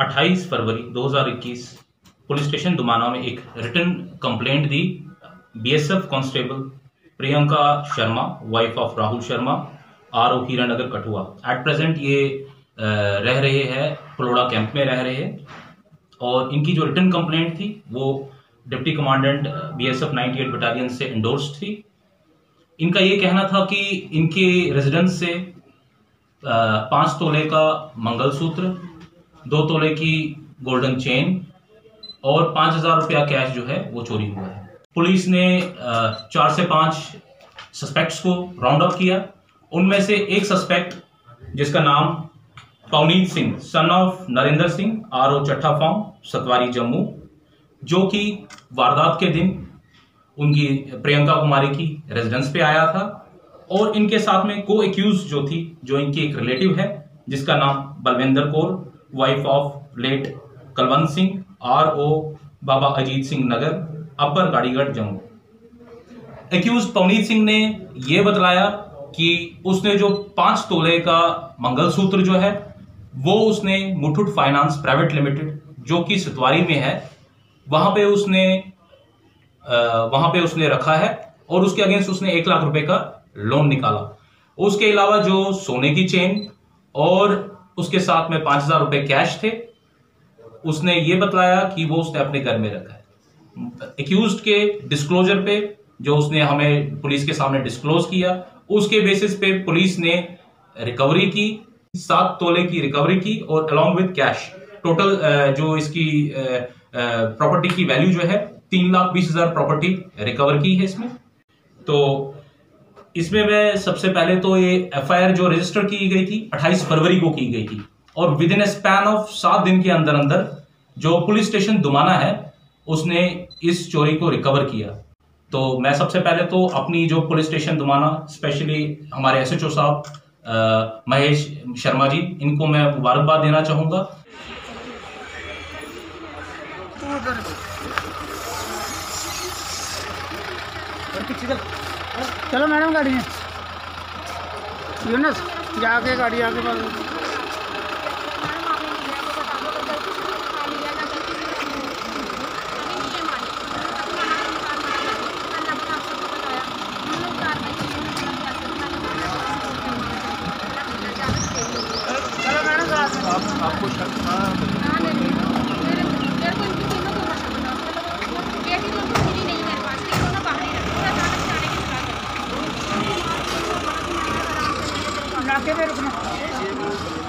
28 फरवरी 2021 police station Dumana में एक return complaint the. BSF constable Priyanka Sharma wife of Rahul Sharma R O Hiranagar Kathua. At present ये रह रहे हैं, फलोड़ा camp में रह रहे हैं। और इनकी जो रिटर्न कंप्लेंट थी, वो डिप्टी कमांडेंट बीएसएफ 98 बटालियन से इंडोर्स थी। इनका ये कहना था कि इनके रेजिडेंस से पाँच तोले का मंगलसूत्र दो तोले की गोल्डन चेन और पाँच हज़ार रुपया कैश जो है वो चोरी हुआ है। पुलिस ने चार से पाँच सस्पेक्ट्स को राउंड अप किया। उनमें से एक सस्पेक्ट जिसका नाम Pavneet Singh son of Narendra Singh R O Chattha farm Satwari, Jammu, जो कि वारदात के दिन उनकी प्रियंका कुमारी की रेजिडेंस पे आया था। और इनके साथ में को एक्यूज जो थी, जो इनकी एक रिलेटिव है, जिसका नाम Balwinder Kaur wife of late Kalwant Singh R O Baba Ajit Singh Nagar upper Gadigarh Jammu accused Pavneet Singh ने यह बतलाया कि उसने जो पाँच तोले का मंगलसूत्र जो है, वो उसने मुठुट फाइनेंस प्राइवेट लिमिटेड, जो कि सतवारी में है, वहाँ पे उसने वहाँ पे उसने रखा है और उसके अगेंस्ट उसने एक लाख रुपए का लोन निकाला। उसके अलावा जो सोने की चेन और उसके साथ में पाँच हज़ार रुपए कैश थे। उसने ये बतलाया कि वो उसने अपने घर में रखा है। एक्यूज के डिस्क्लोजर पे, जो उसने हमें पुलिस के सामने डिस्क्लोज किया, उसके बेसिस पे पुलिस ने रिकवरी की, सात तोले की रिकवरी की और अलॉन्ग विद कैश टोटल जो इसकी प्रॉपर्टी की वैल्यू जो है, तीन लाख बीस हज़ार प्रॉपर्टी रिकवर की है इसमें। तो इसमें मैं सबसे पहले तो ये एफआईआर जो रजिस्टर की गई थी 28 फरवरी को की गई थी। और within a span of सात दिन के अंदर अंदर जो पुलिस स्टेशन दुमाना है, उसने इस चोरी को रिकवर किया। तो मैं सबसे पहले तो अपनी जो पुलिस स्टेशन दुमाना स्पेशली हमारे एसएचओ साहब महेश शर्मा जी, इनको मैं मुबारकबाद देना चाहूँगा। चलो मैडम गाड़ी में यूनस जाके गाड़ी आगे बढ़ आपको 谢谢。